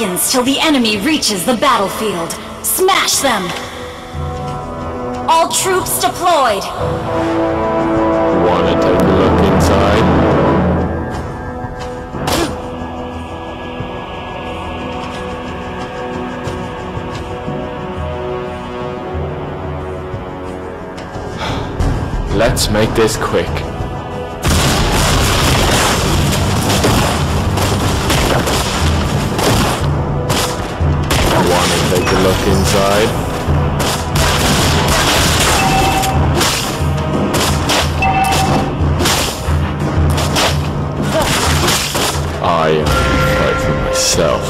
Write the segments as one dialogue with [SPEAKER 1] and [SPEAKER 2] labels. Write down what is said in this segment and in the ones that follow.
[SPEAKER 1] Seconds till the enemy reaches the battlefield. Smash them! All troops deployed!
[SPEAKER 2] Wanna take a look inside? Let's make this quick. Look inside? I am fight for myself.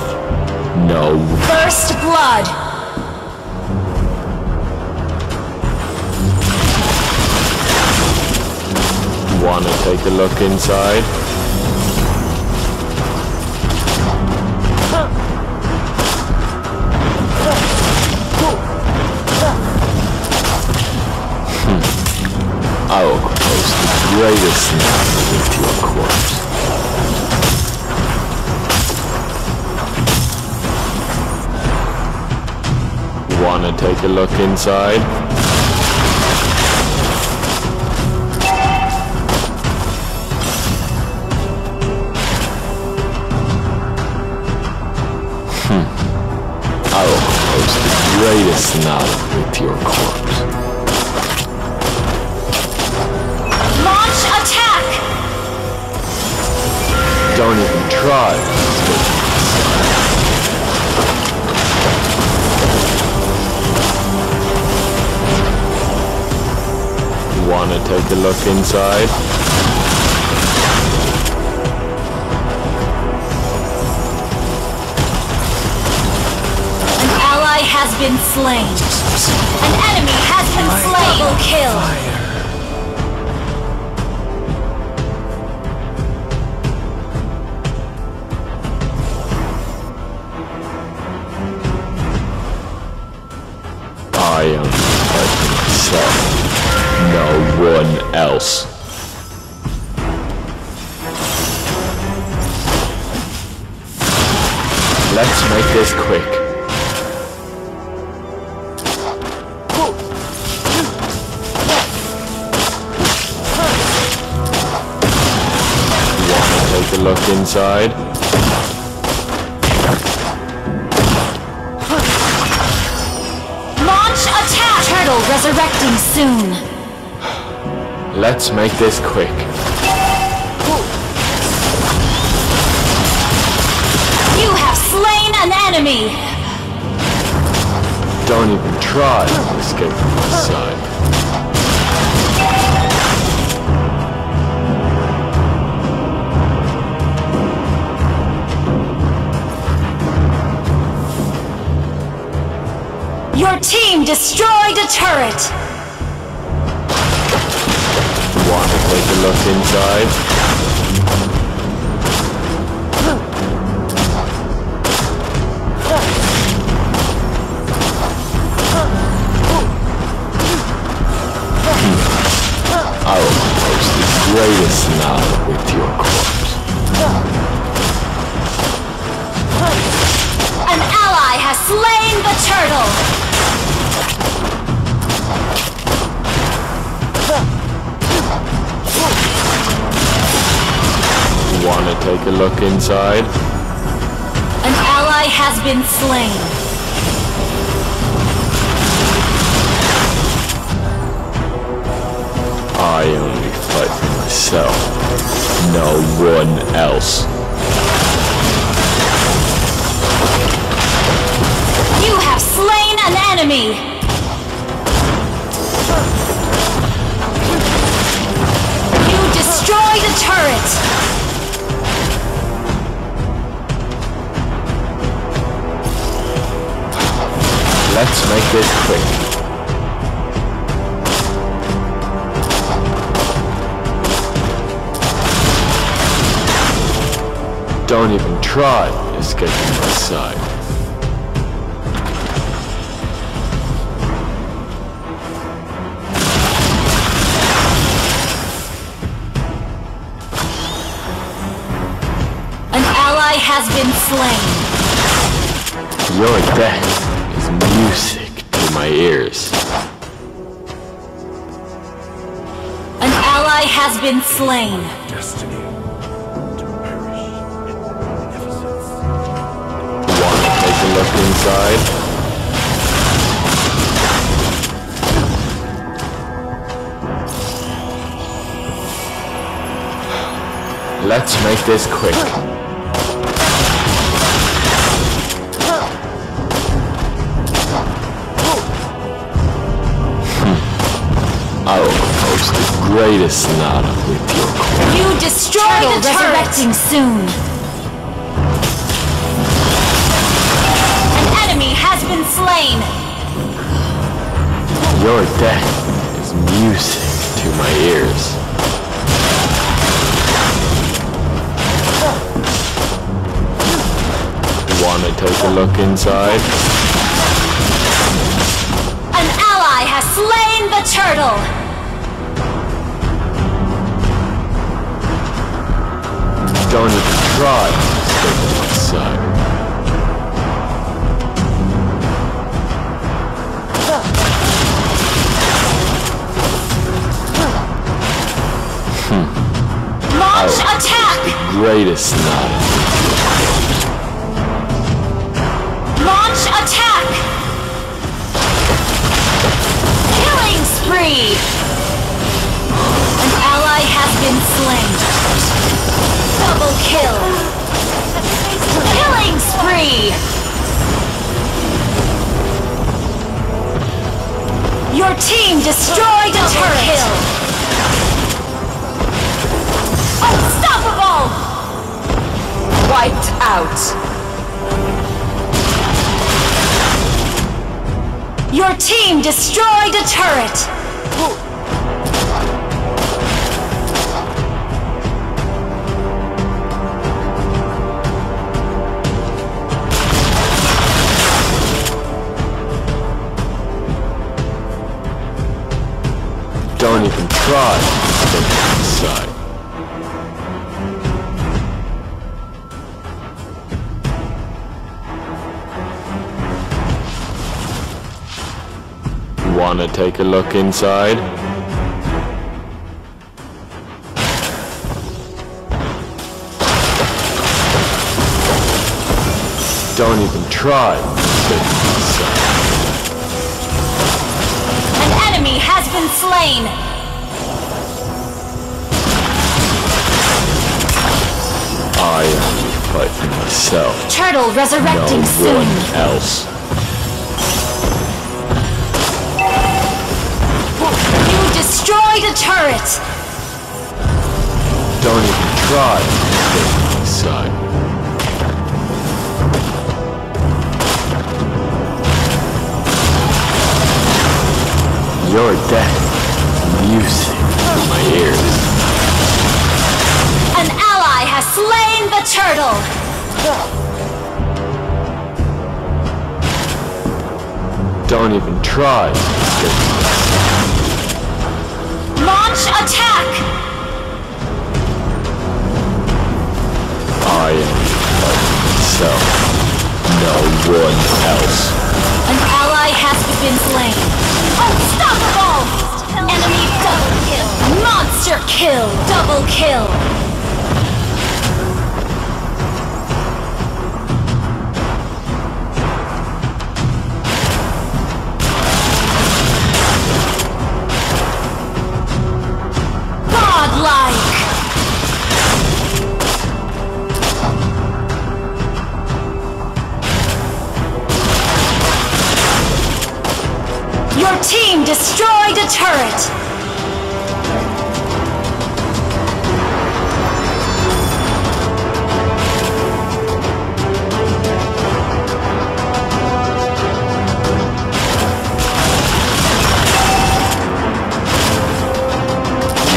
[SPEAKER 2] No.
[SPEAKER 1] First blood!
[SPEAKER 2] Wanna take a look inside? Wanna take a look inside? Hmm. I will the greatest knot with your corpse. Don't even try. Wanna take a look inside?
[SPEAKER 1] An ally has been slain. An enemy has been slain. Double kill.
[SPEAKER 2] Am fighting myself. No one else. Let's make this quick. Wanna take a look inside?
[SPEAKER 1] Resurrecting soon.
[SPEAKER 2] Let's make this quick.
[SPEAKER 1] You have slain an enemy.
[SPEAKER 2] Don't even try to escape from my side.
[SPEAKER 1] Team destroyed a turret.
[SPEAKER 2] Wanna take a look inside? I will post the greatest now with your corpse.
[SPEAKER 1] An ally has slain the turtle.
[SPEAKER 2] Wanna take a look inside?
[SPEAKER 1] An ally has been slain.
[SPEAKER 2] I only fight for myself. No one else.
[SPEAKER 1] You have slain an enemy. You destroyed a turret.
[SPEAKER 2] Let's make this quick. Don't even try escaping my side.
[SPEAKER 1] Ally has been slain.
[SPEAKER 2] Your death is music to my ears.
[SPEAKER 1] An ally has been slain. Destiny to perish in magnificence.
[SPEAKER 2] Wanna take a look inside? Let's make this quick. I will compose the greatest sonata with your quill. You
[SPEAKER 1] destroy the resurrecting soon. An enemy has been slain.
[SPEAKER 2] Your death is music to my ears. Wanna take a look inside?
[SPEAKER 1] An ally has slain the turtle.
[SPEAKER 2] Don't even try to stay inside. Hmm.
[SPEAKER 1] Launch attack.
[SPEAKER 2] Greatest sonata.
[SPEAKER 1] Launch attack. Killing spree. An ally has been slain. Double kill. Killing spree. Your team destroyed a turret. Kill. Unstoppable!
[SPEAKER 3] Wiped out.
[SPEAKER 1] Your team destroyed a turret!
[SPEAKER 2] Wanna take a look inside? Don't even try to stay inside.
[SPEAKER 1] An enemy has been slain!
[SPEAKER 2] I only fight for myself.
[SPEAKER 1] Turtle No resurrecting soon! one
[SPEAKER 2] else.
[SPEAKER 1] A turret!
[SPEAKER 2] Don't even try inside. Your death music in my ears.
[SPEAKER 1] An ally has slain the turtle!
[SPEAKER 2] Don't even try to stay inside.
[SPEAKER 1] Launch attack!
[SPEAKER 2] I am myself. No one else.
[SPEAKER 1] An ally has been slain! Unstoppable! Enemy double kill! Monster kill! Double kill!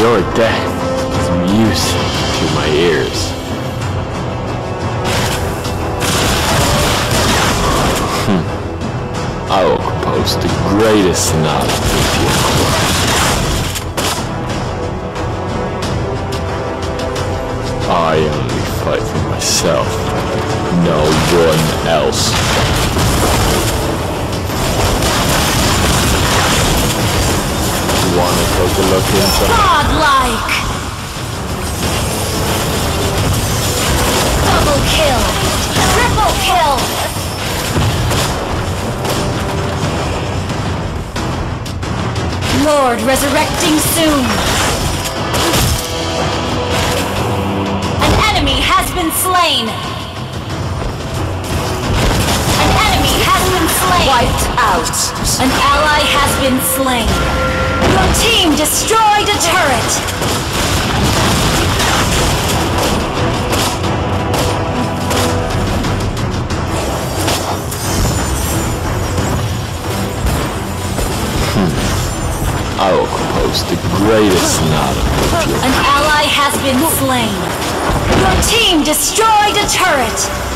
[SPEAKER 2] Your death is music to my ears. Hmm. I will compose the greatest sonata with your quill. I only fight for myself. No one else. Take a look inside?
[SPEAKER 1] Godlike! Double kill! Triple kill! Lord resurrecting soon! An enemy has been slain! Slain! Wiped
[SPEAKER 3] out.
[SPEAKER 1] An ally has been slain. Your team destroyed a turret.
[SPEAKER 2] Hmm. I will compose the greatest sonata An
[SPEAKER 1] ally has been slain. Your team destroyed a turret.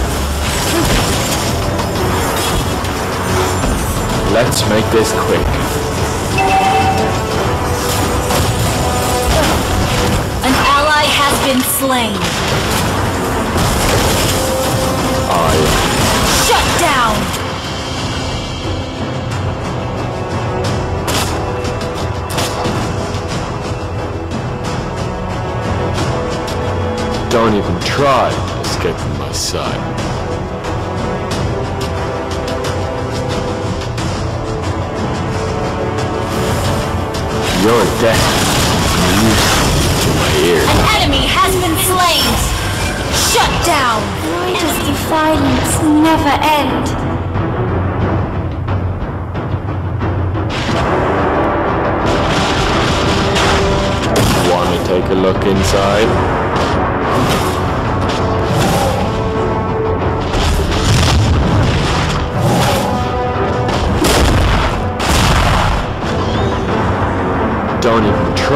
[SPEAKER 2] Let's make this quick.
[SPEAKER 1] An ally has been slain.
[SPEAKER 2] I
[SPEAKER 1] Shut down.
[SPEAKER 2] don't even try to escape from my sight. Your death is to my ears. An
[SPEAKER 1] enemy has been slain. Shut down. Why does the
[SPEAKER 4] violence never end?
[SPEAKER 2] Wanna take a look inside?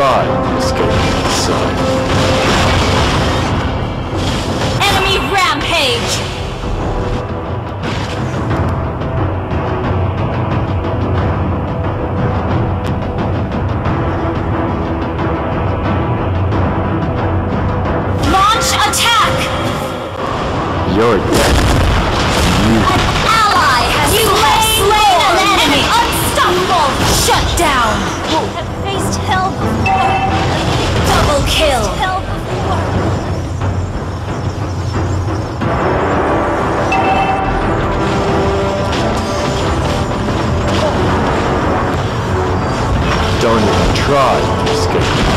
[SPEAKER 2] try escaping inside.
[SPEAKER 1] Enemy rampage! Launch attack!
[SPEAKER 2] You're dead. You. An
[SPEAKER 1] ally has you slain, slain an enemy! Unstoppable! Shut down!
[SPEAKER 4] Have faced hell
[SPEAKER 1] Double kill.
[SPEAKER 2] Don't even try to escape.